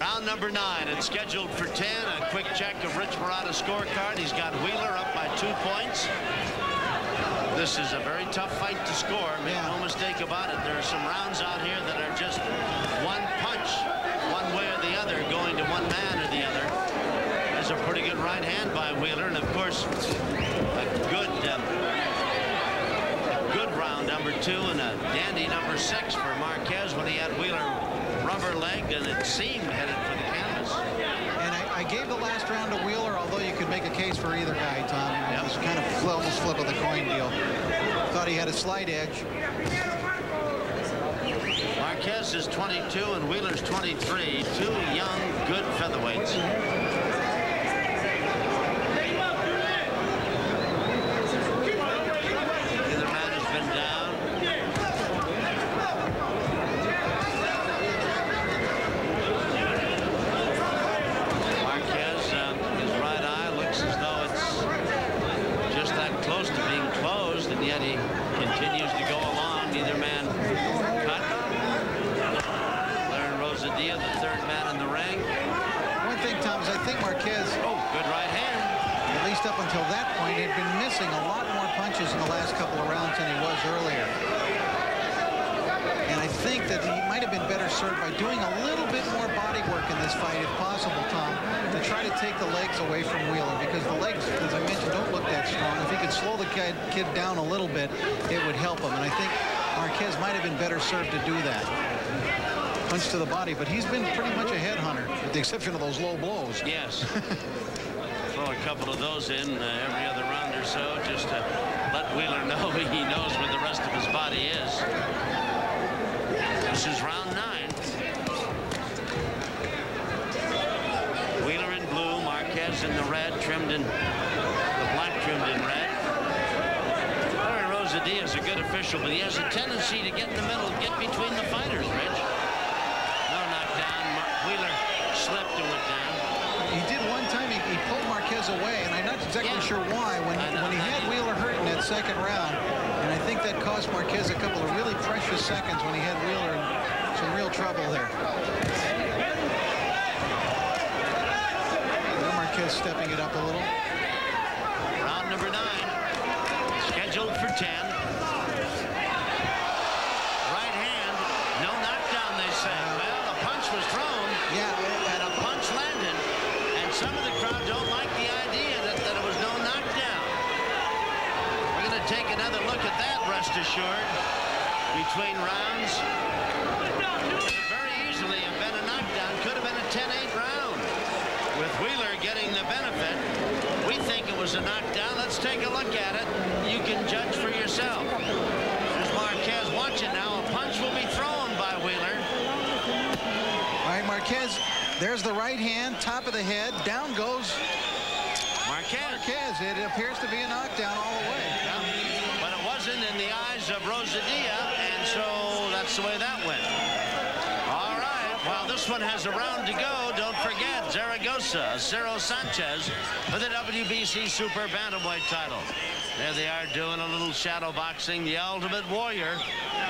Round number nine. It's scheduled for 10. A quick check of Rich Marotta's scorecard. He's got Wheeler up by two points. This is a very tough fight to score. Make Yeah. no mistake about it. There are some rounds out here that are just one punch, one way or the other, going to one man or the other. There's a pretty good right hand by Wheeler, and of course, a good, um, good round number two and a dandy number six for Marquez when he had Wheeler rubber legged and it seemed headed for the canvas. And I, I gave the last round to Wheeler, although you could make a case for either guy, Tom. Yep. It was kind of almost flip of the coin deal. Thought he had a slight edge. Marquez is 22 and Wheeler's 23. Two young, good featherweights. Neither man has been down. Marquez, uh, his right eye looks as though it's just that close to being closed, and yet he continues to go along. Neither man cut. Larry Rozadilla, the third man in the ring. Thing, Tom, I think Marquez, Oh, good right hand. at least up until that point, had been missing a lot more punches in the last couple of rounds than he was earlier. And I think that he might have been better served by doing a little bit more body work in this fight, if possible, Tom, to try to take the legs away from Wheeler, because the legs, as I mentioned, don't look that strong. If he could slow the kid, kid down a little bit, it would help him. And I think Marquez might have been better served to do that. Punch to the body, but he's been pretty much a headhunter, with the exception of those low blows. Yes. Throw a couple of those in uh, every other round or so just to let Wheeler know he knows where the rest of his body is. This is round nine. Wheeler in blue, Marquez in the red, trimmed in the black trimmed in red. Larry Rozadilla is a good official, but he has a tendency to get in the middle, get between the fighters, Rich. No knockdown. Mar- Wheeler slipped and went down. He did one time, he, he away, and I'm not exactly Yeah. sure why, when, know. when he had Wheeler hurt in that second round. And I think that cost Marquez a couple of really precious seconds when he had Wheeler in some real trouble there. Now Marquez stepping it up a little. Round number nine, scheduled for 10. Right hand, no knockdown, they say. Well, a punch was thrown, Yeah, and a punch landed, and some of the crowd don't like the idea that, that it was no knockdown. We're going to take another look at that, rest assured, between rounds. Very easily have been a knockdown, could have been a 10-8 round. With Wheeler getting the benefit, we think it was a knockdown. Let's take a look at it. You can judge for yourself. There's Marquez watching now. A punch will be thrown by Wheeler. all right, Marquez, there's the right hand, top of the head, down goes Marquez. Marquez. It appears to be a knockdown all the way. Yeah. But it wasn't in the eyes of Rozadilla, and so that's the way that went. All right. While this one has a round to go, don't forget Zaragoza, Cero Sanchez for the WBC Super Bantamweight title. There they are doing a little shadow boxing. The Ultimate Warrior,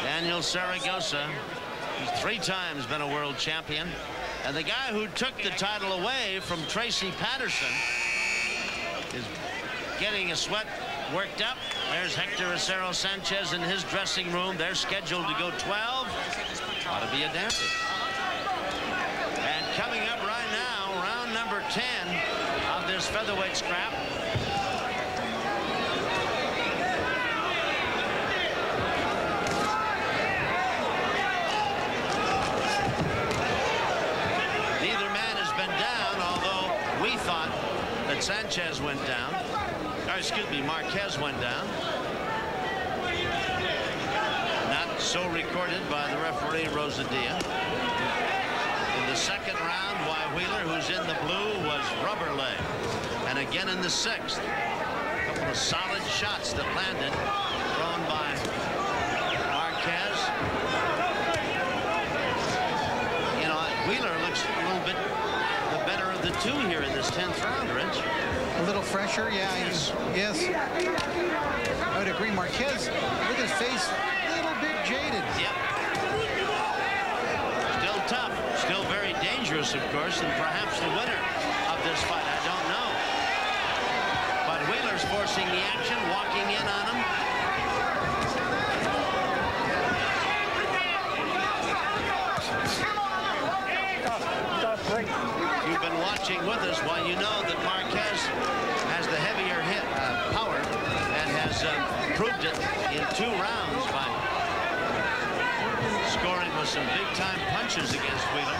Daniel Zaragoza. He's three times been a world champion. And the guy who took the title away from Tracy Patterson is getting his sweat worked up. There's Hector Acero Sanchez in his dressing room. They're scheduled to go 12. Ought to be a dandy. And coming up right now, round number 10 of this featherweight scrap. Neither man has been down, although we thought that Sanchez went down. Excuse me, Marquez went down. Not so recorded by the referee Rozadilla. In the second round, why Wheeler, who's in the blue, was rubber leg. And again in the sixth. A couple of solid shots that landed, thrown by Marquez. You know, Wheeler looks a little bit the better of the two here in this 10th round, Rich. A little fresher, yeah. He's, yes. I would agree. Marquez, look at his face, a little bit jaded. Yep. Still tough. Still very dangerous. of course, and perhaps the winner of this fight. I don't know. But Wheeler's forcing the action, walking in on him. You've been watching with us while you know that Marquez has the heavier hit uh, power and has uh, proved it in two rounds by scoring with some big-time punches against Wheeler.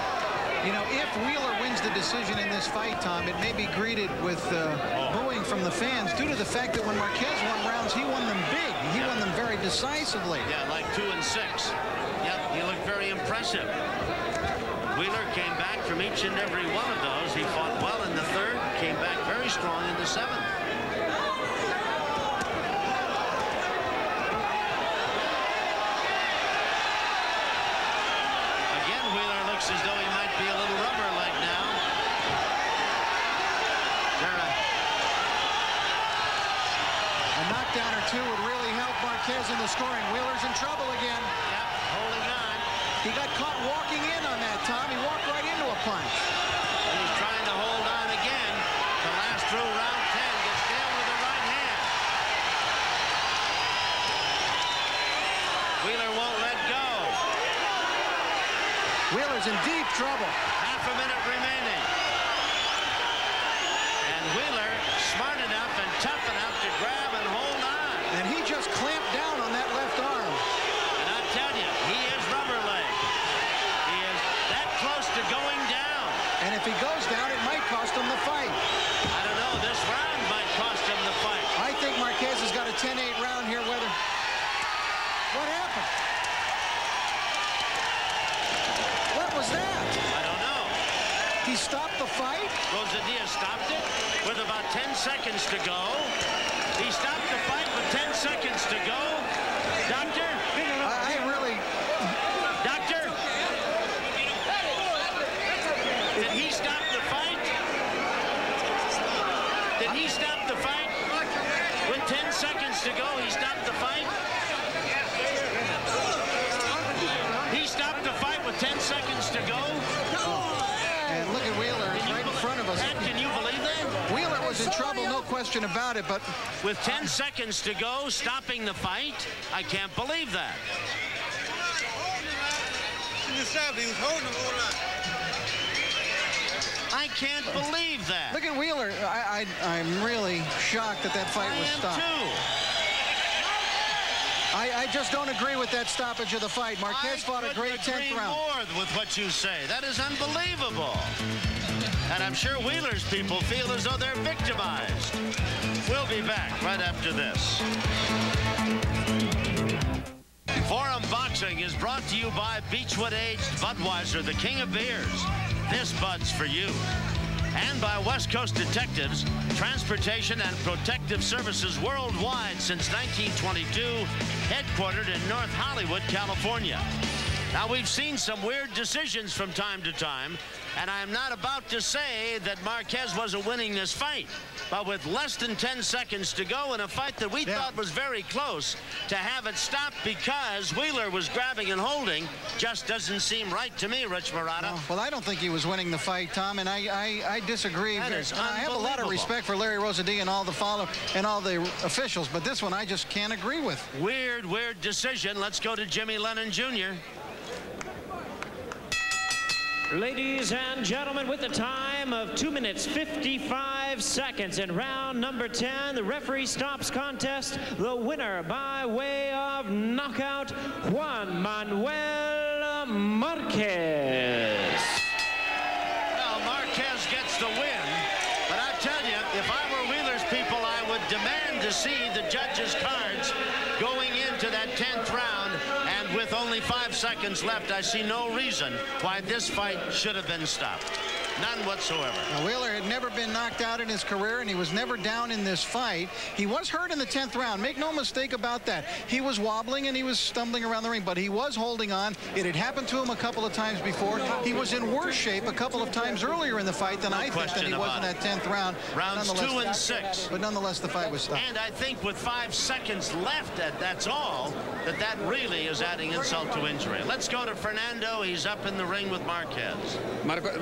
You know, if Wheeler wins the decision in this fight, Tom, it may be greeted with uh, booing from the fans due to the fact that when Marquez won rounds, he won them big. He won them very decisively. Yeah, like two and six. Yep, he looked very impressive. Wheeler came back from each and every one of those. He fought well in the third, came back very strong in the seventh. Again, Wheeler looks as though he might be a little rubber like now. Zera A knockdown or two would really help Marquez in the scoring. Wheeler's in trouble again. Yep, holding on. He got caught walking in on that, Tom. He walked right into a punch. He's trying to hold on again to last through round 10. Gets down with the right hand. Wheeler won't let go. Wheeler's in deep trouble. Half a minute remaining. And Wheeler, smart enough and tough enough to grab and hold on. And he just clamped down on that left arm. And I tell you, he is rubber leg. He is that close to going down. And if he goes down, it might cost him the fight. I don't know. This round might cost him the fight. I think Marquez has got a 10-8 round here, whether... What happened? What was that? I don't know. He stopped the fight? Rozadilla stopped it with about 10 seconds to go. He stopped the fight with 10 seconds to go. Doctor? I, I really... Doctor? Did he stop the fight? Did he stop the fight? With 10 seconds to go, he stopped the fight? He stopped the fight with 10 seconds to go? And look at Wheeler Can you right in bel- front of us. Pat, can you believe that? Wheeler was in trouble, no question about it, but With 10 seconds to go, stopping the fight? I can't believe that. He was holding him all night. I can't believe that. look at Wheeler. I, I, I'm really shocked that that fight I was am stopped. too. I, I just don't agree with that stoppage of the fight. Marquez I fought a couldn't great 10th agree round. more with what you say. That is unbelievable. And I'm sure Wheeler's people feel as though they're victimized. We'll be back right after this. Forum Boxing is brought to you by Beechwood Aged Budweiser, the king of beers. This Bud's for you. And by West Coast Detectives, transportation and protective services worldwide since 1922, headquartered in North Hollywood, California. Now, we've seen some weird decisions from time to time, and I'm not about to say that Marquez wasn't winning this fight. But with less than 10 seconds to go in a fight that we Yeah. thought was very close, to have it stopped because Wheeler was grabbing and holding just doesn't seem right to me, Rich Marotta. Well, I don't think he was winning the fight, Tom, and I I, I disagree. That is I have a lot of respect for Larry Rosadie and all the follow and all the officials, but this one I just can't agree with. Weird, weird decision. Let's go to Jimmy Lennon Jr. Ladies and gentlemen, with a time of 2 minutes 55 seconds in round number 10, the referee stops contest. The winner by way of knockout, Juan Manuel Marquez. Well, Marquez gets the win, but I tell you, if I were Wheeler's people, I would demand to see the judges' cards going into that 10th round, with only five seconds left, I see no reason why this fight should have been stopped. None whatsoever. Now, Wheeler had never been knocked out in his career, and he was never down in this fight. He was hurt in the 10th round. Make no mistake about that. He was wobbling and he was stumbling around the ring, but he was holding on. It had happened to him a couple of times before. He was in worse shape a couple of times earlier in the fight than No I think that he was in that 10th round. Rounds Nonetheless- two and six. But nonetheless, the fight was stopped. And I think with five seconds left, that that's all, that that really is adding insult to injury. Let's go to Fernando. He's up in the ring with Marquez. Marco,